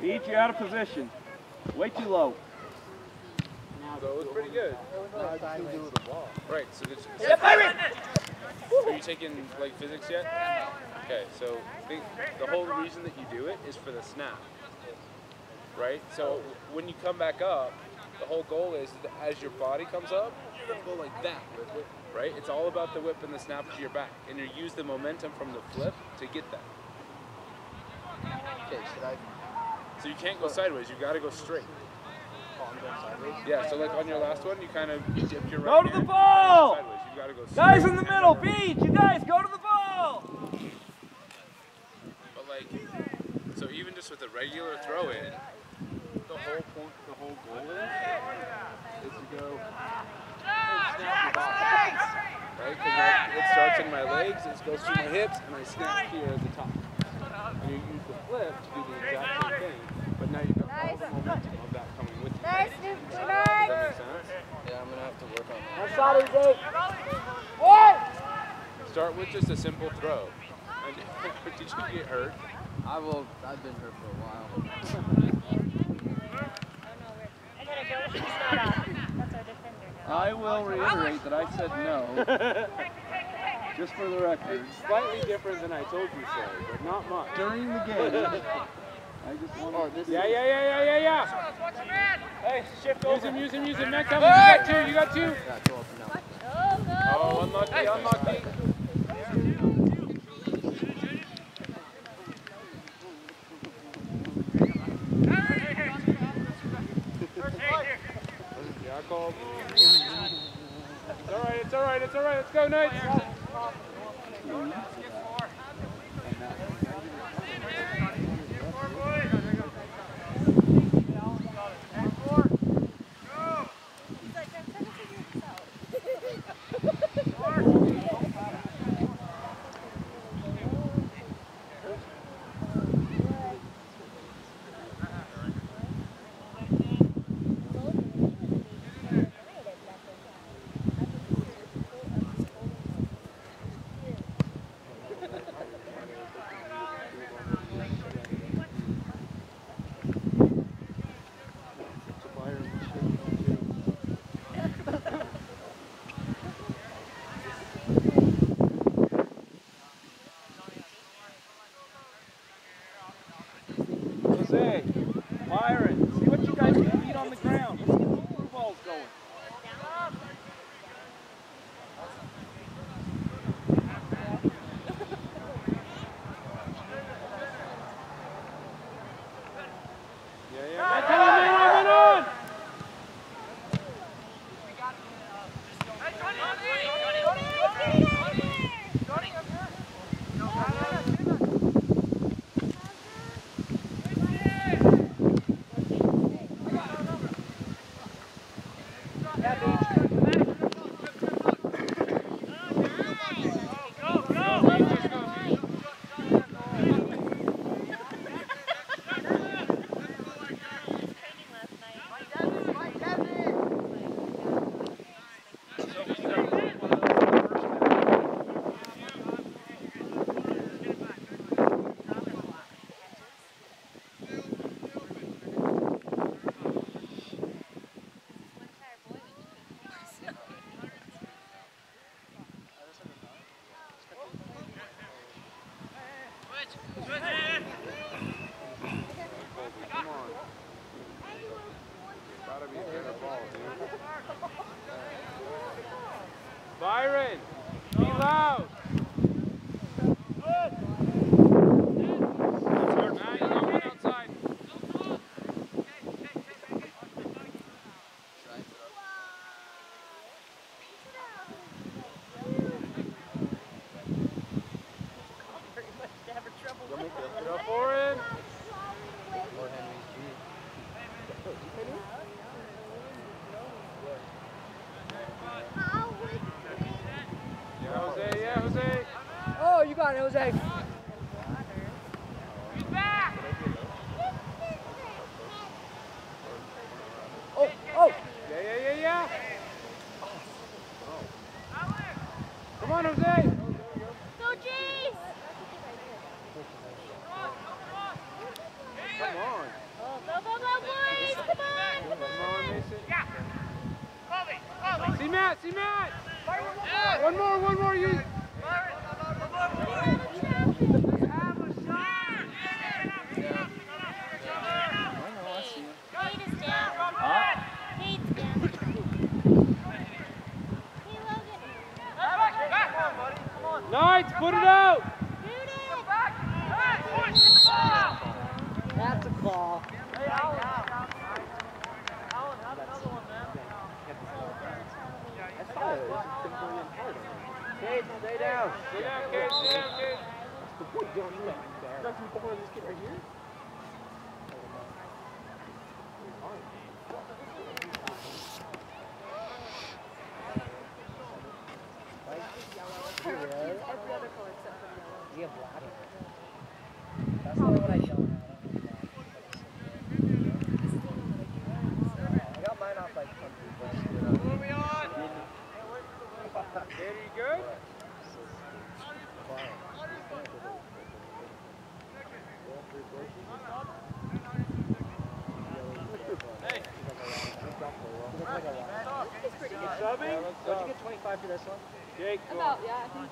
Beach, you're out of position. Way too low. So it was pretty good. Right, so did you, Yep, Byron! are you taking like physics yet? Okay, so think, the whole reason that you do it is for the snap. Right? So when you come back up, the whole goal is that as your body comes up, you're gonna go like that. Right? It's all about the whip and the snap to your back. And you use the momentum from the flip to get that. Okay, should I? So you can't go sideways, you gotta go straight. Oh, I'm going sideways. Yeah, so like on your last one, you kind of you dip your Go right to the ball! sideways. You gotta go Guys in the middle, go Beach, you guys, go to the ball! But like, so even just with a regular throw in, the whole point, the whole goal is, is to go and snap your body. Right? Because it starts in my legs, it goes through my hips, and I snap here at the top. And you use the flip to do the exact same thing, but now you've got all the momentum of that coming with you. Nice, Does Snoop, that make sense? Yeah, I'm gonna have to work on that. Nice shot, Jose. Start with just a simple throw. And did you get hurt? I will. I've been here for a while. I gotta go. She's not up. That's our defender now. I will reiterate that I said no. Just for the record. It's slightly different than I told you so, but not much. During the game, I just wanted Oh, this Yeah, yeah, yeah, yeah, yeah, yeah. Hey, shift Use him, use him, use him. Next up, you got two, you got two. Yeah, go up and down. Oh, no. Oh, unlucky, unlucky. Called. It's all right, it's all right, it's all right. Let's go, Knights. Byron, be loud. Matt, you got one outside. Get up for it. Or Henry's G. Yeah, Jose, Jose. Oh, you got it, Jose. Oh, oh. Yeah, yeah, yeah, See Matt, see Matt! One more, one more, you. I know, I see him. Kate is down. Huh? Kate's down. Hey, Logan. Knights, put it out! Shoot it. That's a call. That's fine. Kate, stay down. Sit down, kid, sit down, kid. Good boy, John. You got some ball on this kid right here? Yeah, black. That's not what I don't have. I got mine off like Kid, are you good? Subbing? Don't you get 25 for this one? Jake, go About, yeah, I think.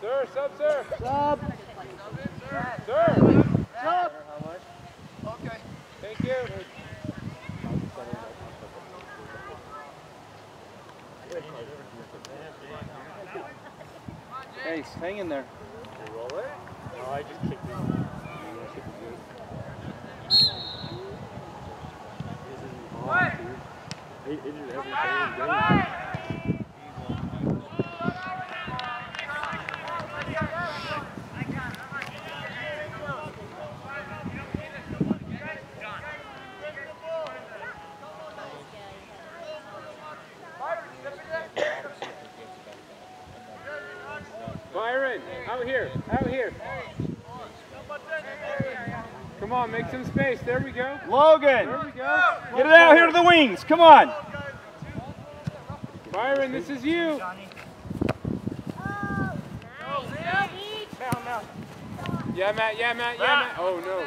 Sir, sub, sir. Sub. Sub in, Sir. Sir. Sub. Okay. Thank you. Hey, hang in there. Roll it. No, I just kicked it. This is awesome. He injured every game. Byron, out here, out here. Come on, make some space. There we go. Logan, There we go. get it out here to the wings. Come on. Byron, this is you. Oh, nice. Pete. Yeah, Matt, yeah, Matt, yeah, Matt. Oh, no.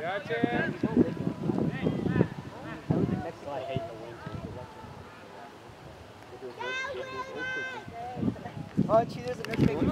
Yeah, Tim. Oh, gee, there's a nurse making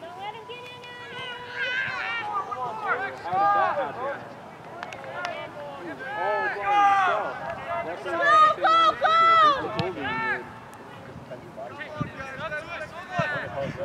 Don't let him get in there. How did that happen? All by himself. That's Go, what go, go! the holding did. Yeah, yeah, yeah, yeah. Give it to Jose. Dead. Beach! Until they shot. Beach! Let Jose take it. I like him from that distance. You get in the goal. So boys,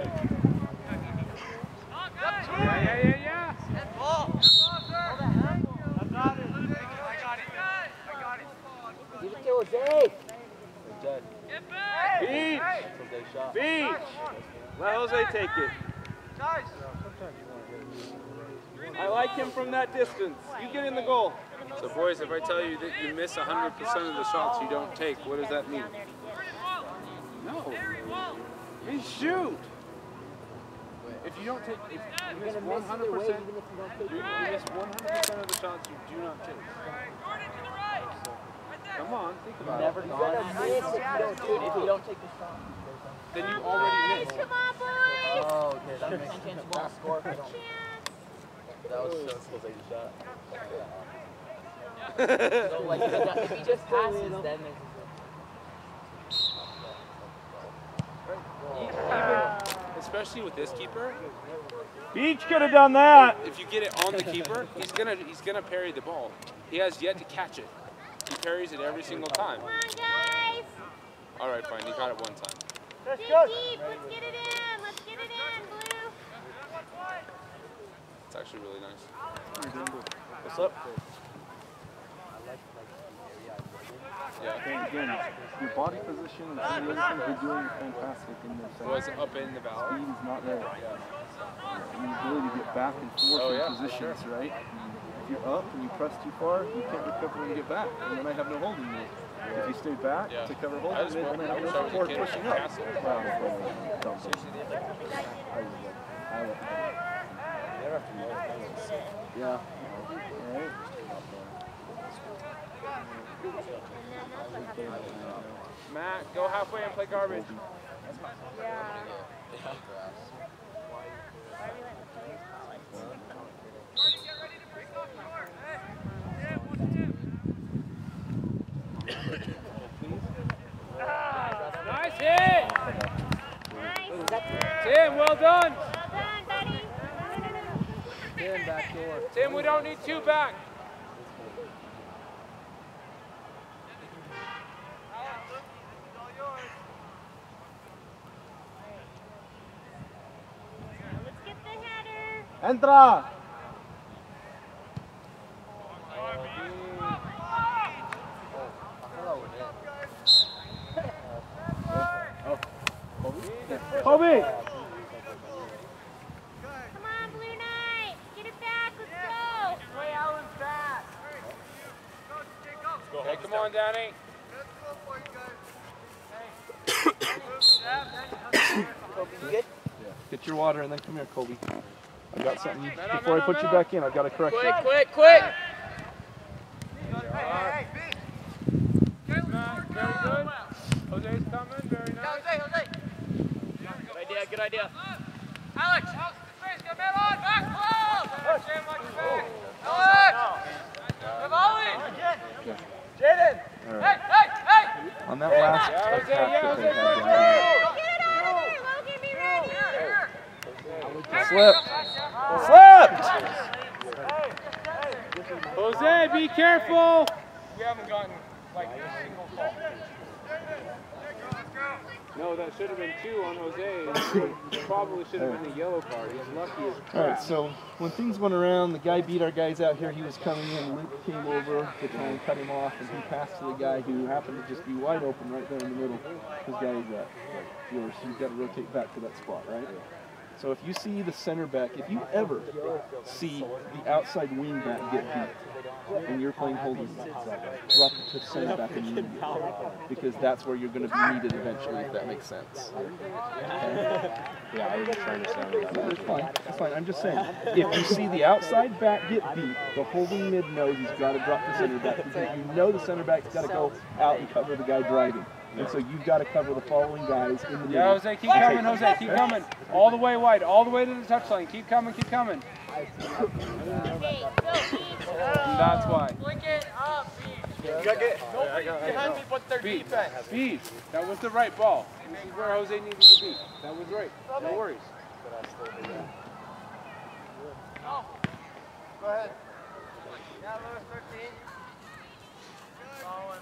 if I tell you that you miss 100% of the shots you don't take, what does that mean? No. He shoot. If you don't take, if you miss You're gonna miss either way, 100%, you don't take You, it. you miss 100% of the shots you do not take. come on, think You about never it. you're if you don't shoot, if take the shot. Then you already missed. Come on, boys! Oh, okay, that makes Chance you score if you don't. Chance. That was so Jose shot. So, like, if he, if he just passes, then there's Especially with this keeper, Beach could have done that. if you get it on the keeper, he's gonna he's gonna parry the ball. He has yet to catch it. He parries it every single time. Come on, guys! All right, fine. He caught it one time. Dig deep. Let's get it in. Let's get it in, Blue. It's actually really nice. What's up? Yeah. And again, your body position and some of the things you're doing is fantastic in this. It was up in the valley. Speed is not there. And the ability to get back and forth Oh, in yeah, for positions, right? If you're up and you press too far, you can't recover and get back. And then I have no holding mid. If you stay back Yeah. to cover I holding mid, want- then I I have wish no I was a support pushing up. Castle. Well, well, don't say that. I was I was- Yeah. Right? And then that's what happens. Matt, go halfway and play garbage. Yeah. Nice hit! Nice. Tim, well done. Well done, buddy. Stand back door. Tim, we don't need two back. Let's get the header. Entra! Kobe! Come on, Blue Knight. Get it back. Let's go. Hey, come on, Danny. Get your water and then come here, Kobe. I got something before I put you back in. I've got to correct you. quick, quick! Matt, very good. Jose's coming, very nice. Jose, Jose. Good idea, good idea. Alex! Space, get man on! Back close! Jam like your back. Alex! Jaden! Hey, hey, hey! On that last Yeah, Jose, attack yeah, that they Jose, had first down there, Go Slipped. Slipped. Jose, be careful! We haven't gotten like a single call. No, that should have been two on Jose. Probably should have been a yellow card. He's lucky as All right, so when things went around, the guy beat our guys out here. He was coming in. Luke came over to try and cut him off, and he passed to the guy who happened to just be wide open right there in the middle. His guy is uh, yours. You've got to rotate back to that spot, right? So if you see the center back, if you ever see the outside wing back get beat, and you're playing holding, drop it to center back immediately, because that's where you're going to be needed eventually, if that makes sense. Yeah, I was trying to sound it That's fine. That's fine. I'm just saying, if you see the outside back get beat, the holding mid knows he's got to drop the center back because you know the center back's got to go out and cover the guy driving. And so you've got to cover the following guys in the middle. Yeah, Jose, keep coming, Jose, keep coming. All the way wide, all the way to the touchline. Keep coming, keep coming. Okay, go, Beach. And that's why. Flick it up, Beach. Behind me, but their Speed, defense. speed. That was the right ball. This is where Jose needed to be. That was right. No worries. Go ahead. Yeah, Lewis, 13.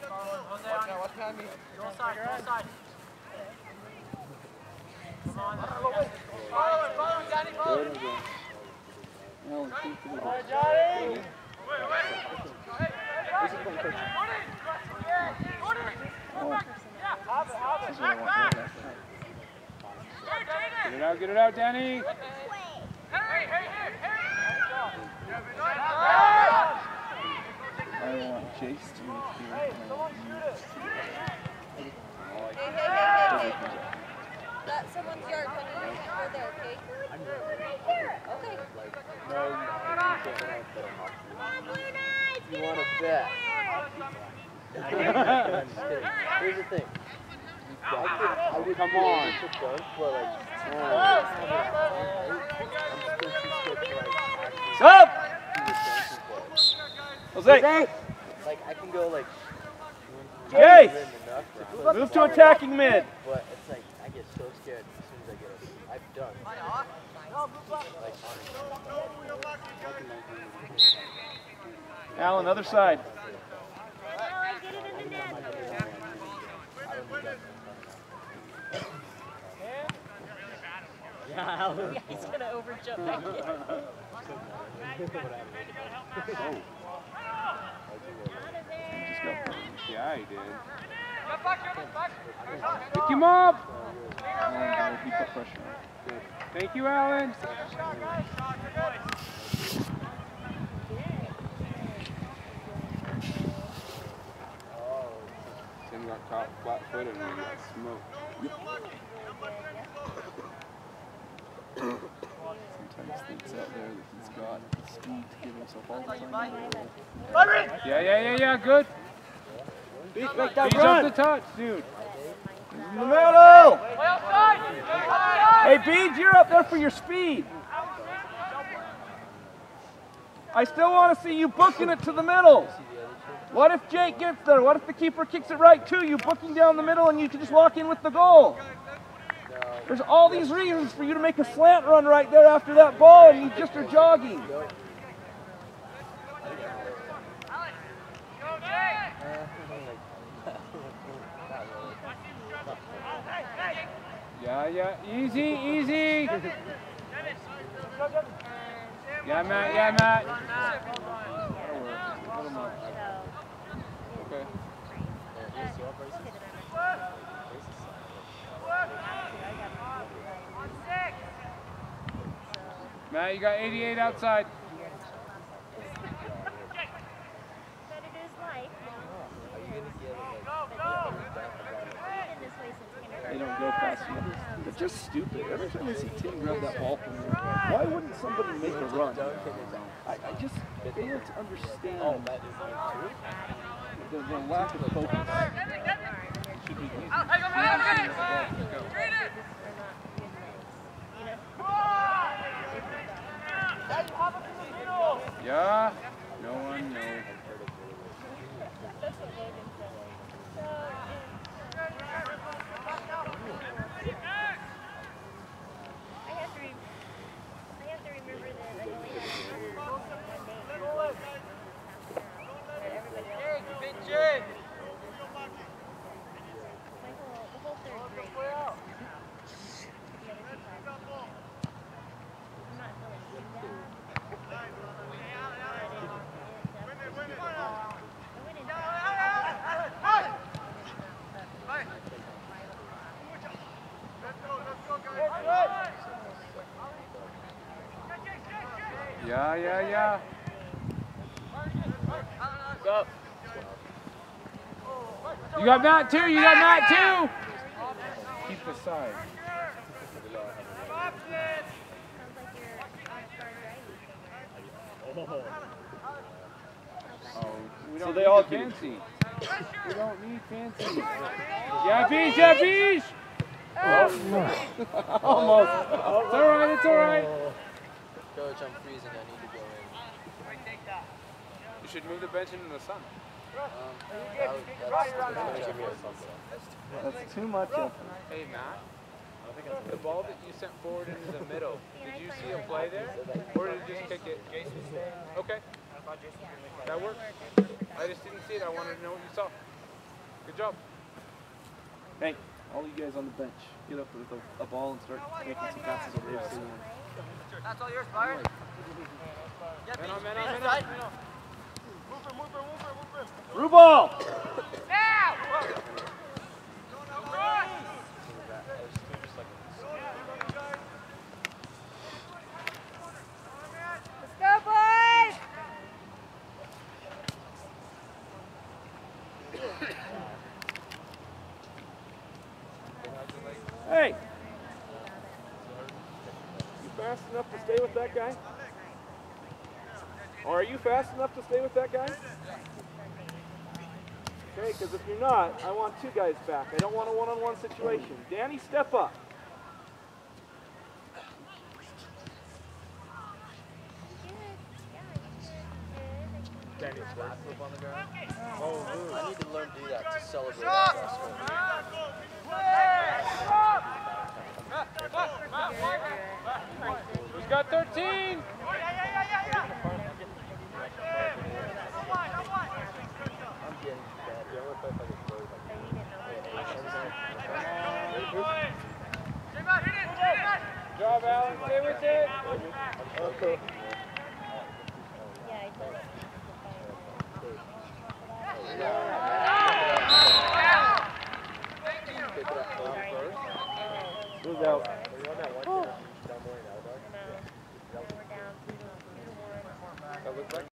Following, following. Jose, watch out, I don't want Chase to Hey, hey, hey, hey. That's someone's yard when you go there, okay? Okay. You want to bet? Here's the thing. I would Come on. Took those, but like, uh, I'm still too scared to like actually Up! do the dunking play. Jose! Like I can go like. Jay! enough to put Move to ball attacking mid. But it's like I get so scared as soon as I get up. I've done. Like Alan, other side. Wait in, wait in! Yeah, he's gonna overjump back in. Yeah, he did. Pick him up. Gotta keep the pressure. Thank you, Alan. Tim got caught flat-footed and he got smoked. Out there uh, that he's got speed to give himself all the time. Yeah, yeah, yeah, yeah. Good. Beach, make that up the touch, dude. In the middle! Hey, Beej, you're up there for your speed. I still want to see you booking it to the middle. What if Jake gets there? What if the keeper kicks it right to You booking down the middle and you can just walk in with the goal. There's all these reasons for you to make a slant run right there after that ball and you just are jogging. Yeah, yeah. Easy, easy. Yeah, Matt. Yeah, Matt. Okay. Matt, you got 88 outside. But it is life. They don't go fast enough. They're just stupid. Every time I see Tim grab that ball from me, why wouldn't somebody make a run? I, I just fail to understand Oh, that is like two. the, the lack of focus. Should be easy. Yeah. No one, no. I have to, re- I have to remember that I only have to order one day. That everybody else knows. My whole, the whole third grade. The other two classes. I'm not feeling too down. But it- it's, uh, I went in- Yeah, yeah, yeah. You got Matt too. You got Matt too. Keep the side. Sounds you're. Oh, we So they all the fancy. We don't need fancy. Yeah, beach, yeah, beach. Almost. It's all right. It's all right. Coach, I'm freezing. I need to go in. You should move the bench into the sun. That's too much effort. Hey, Matt. The ball that you sent forward into the middle, did you see a play there? Or did you just kick it? Jason? Okay. That worked. I just didn't see it. I wanted to know what you saw. Good job. Hey, all you guys on the bench, get up with a, a ball and start making some passes over there. See That's all yours, Byron. Man on, man on, man on. Through ball! Let's go, boys! Hey! You fast enough to stay with that guy? Or are you fast enough to stay with that guy? Okay, because if you're not, I want two guys back. I don't want a one-on-one situation. Danny, step up. Danny, flat flip on the ground. Oh, dude. I need to learn to do that to celebrate successful. Who's got 13? Job, Alan. Stay with it. Yeah, I Who's out? We're down.